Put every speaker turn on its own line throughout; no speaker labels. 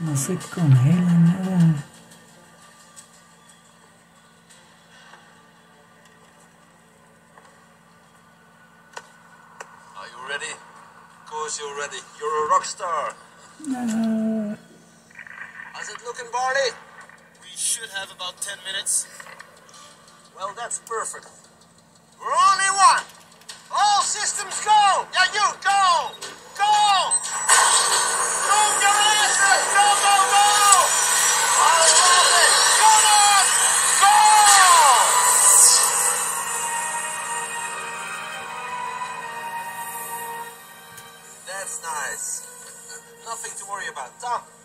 No se congela nada.
Are you ready? Of course you're ready. You're a rock star.
No.
How's it looking, Barley?
We should have about 10 minutes.
Well, that's perfect. We're only one. All systems go. Yeah, you go. Go. Go, after it. Go, go, go. I love it. Come on. Go. That's nice. Nothing to worry about. Tom.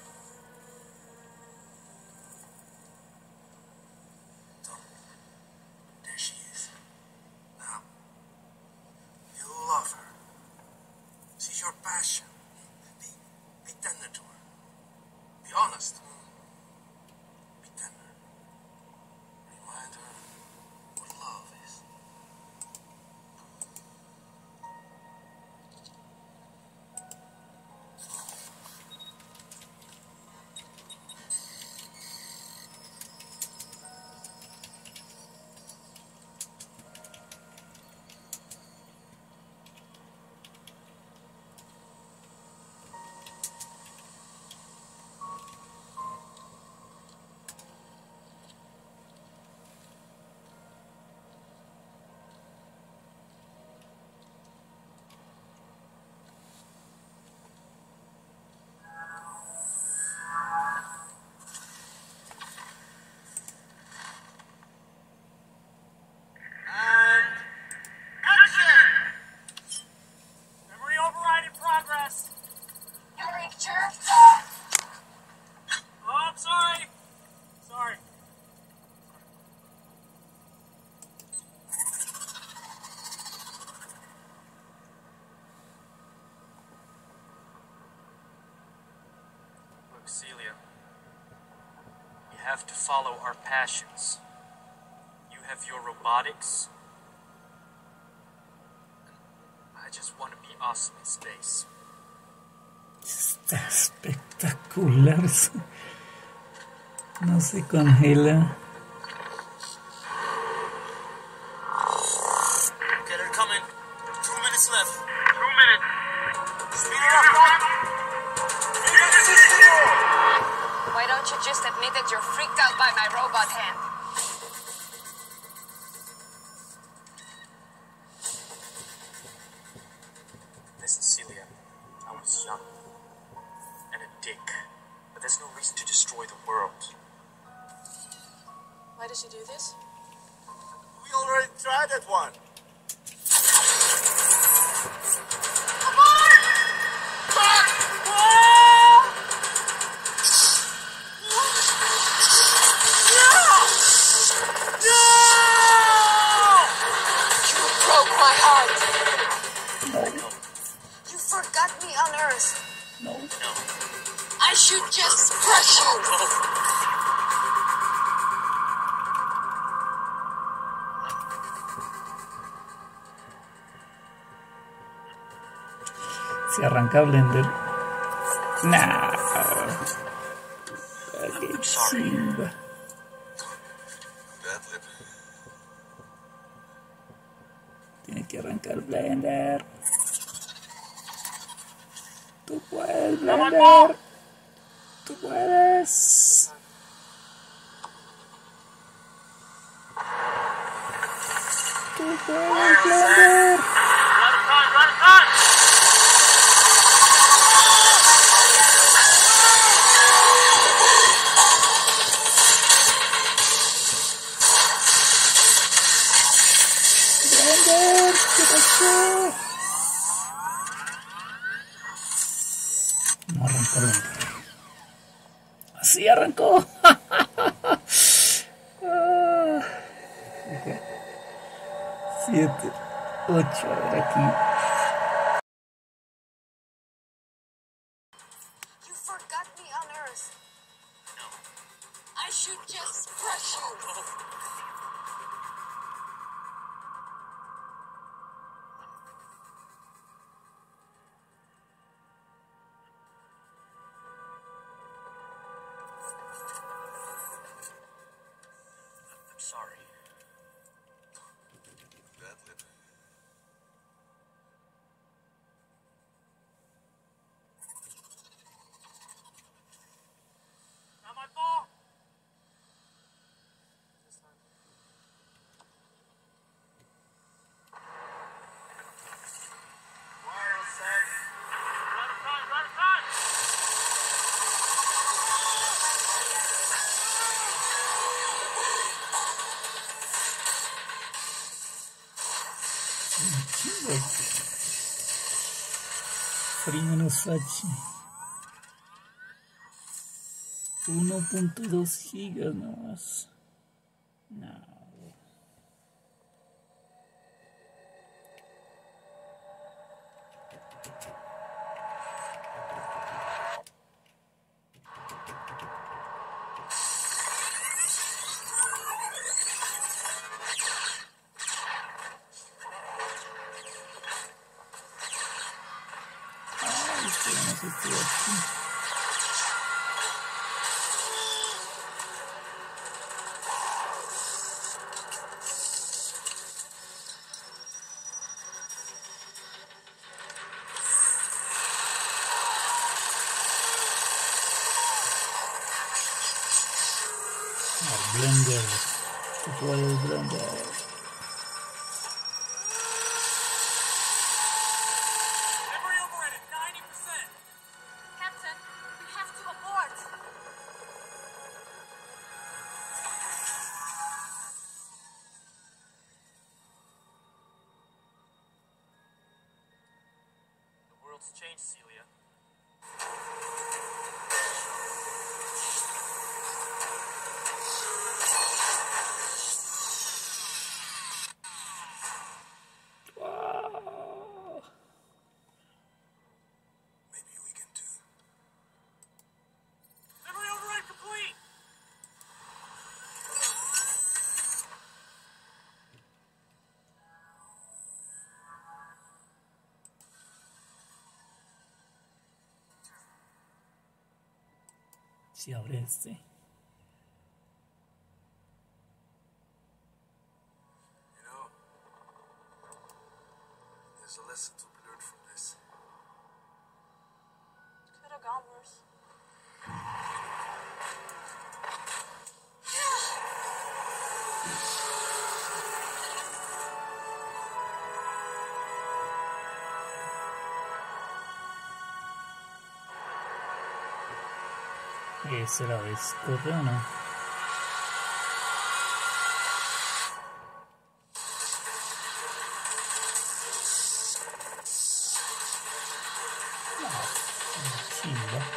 Celia. We have to follow our passions. You have your robotics. I just want to be awesome in space.
Está espectacular. No se congela.
Why you just admit that you're freaked out by my robot hand?
Listen, Celia. I was young. And a dick. But there's no reason to destroy the world.
Why does she do this?
We already tried that one.
Should just you.
Se arranca Blender. Nah. Qué chimba. Tiene que arrancar Blender. Tú puedes, Blender. Tú puedes. Tú puedes, Blender. Blender. No arrancó Blender. Así arrancó. Siete, ocho, a ver aquí.
You forgot me on Earth. I should just crush you.
Frio no
site. 1.2 gigas, nossa. Não. Ah, Blender. Tutorial Blender.
World's changed, Celia.
Si abre este.
You know, there's a lesson to be learned from this.
Could have gone worse.
che sarà il scorpione no, simba